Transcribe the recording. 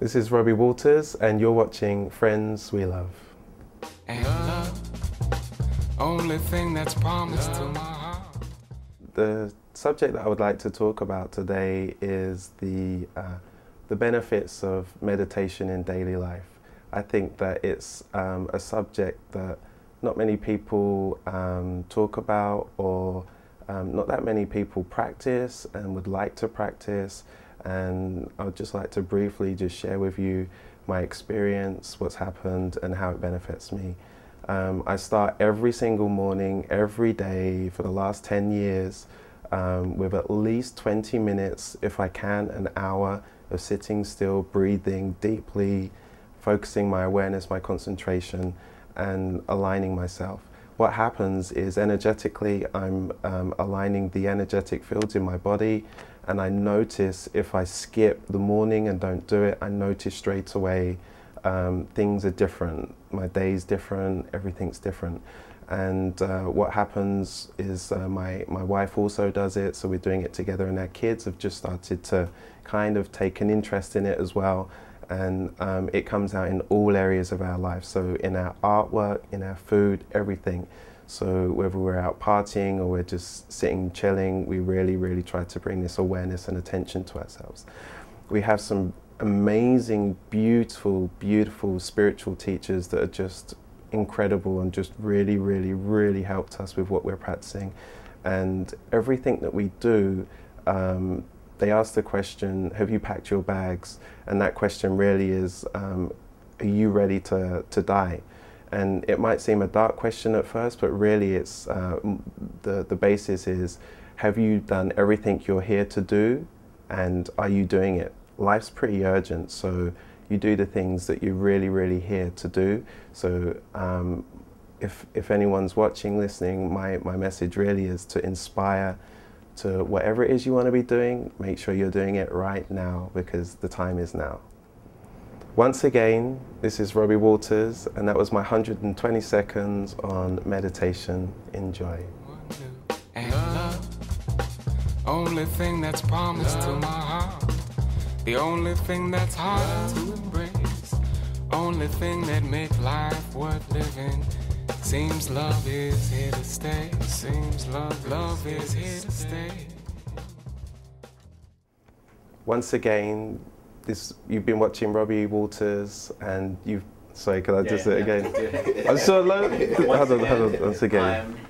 This is Robi Walters, and you're watching Friends We Love. Love, only thing that's promised to my heart. The subject that I would like to talk about today is the, uh, the benefits of meditation in daily life. I think that it's um, a subject that not many people um, talk about or um, not that many people practice and would like to practice and I would just like to briefly just share with you my experience, what's happened and how it benefits me. Um, I start every single morning, every day for the last 10 years um, with at least 20 minutes, if I can, an hour of sitting still, breathing deeply, focusing my awareness, my concentration, and aligning myself. What happens is energetically, I'm um, aligning the energetic fields in my body, and I notice if I skip the morning and don't do it, I notice straight away um, things are different. My day's different, everything's different. And uh, what happens is uh, my, my wife also does it, so we're doing it together, and our kids have just started to kind of take an interest in it as well. And um, it comes out in all areas of our life. So, in our artwork, in our food, everything. So, whether we're out partying or we're just sitting chilling, we really, really try to bring this awareness and attention to ourselves. We have some amazing, beautiful, beautiful spiritual teachers that are just incredible and just really, really, really helped us with what we're practicing. And everything that we do, um, they ask the question, Have you packed your bags? And that question really is, um, Are you ready to, to die? And it might seem a dark question at first, but really it's uh, the, the basis is have you done everything you're here to do and are you doing it? Life's pretty urgent, so you do the things that you're really, really here to do. So um, if, if anyone's watching, listening, my, my message really is to inspire to whatever it is you want to be doing, make sure you're doing it right now because the time is now. Once again, this is Robi Walters, and that was my 120 seconds on meditation. Enjoy. And love, only thing that's promised to my heart. The only thing that's hard to embrace. Only thing that makes life worth living. Seems love is here to stay. Seems love, love is here to stay. Once again, this you've been watching Robi Walters, and you've. Sorry, can I just Yeah, say it yeah. again? I'm so low. Once Hold on, hold on, again, once again. I'm Robi.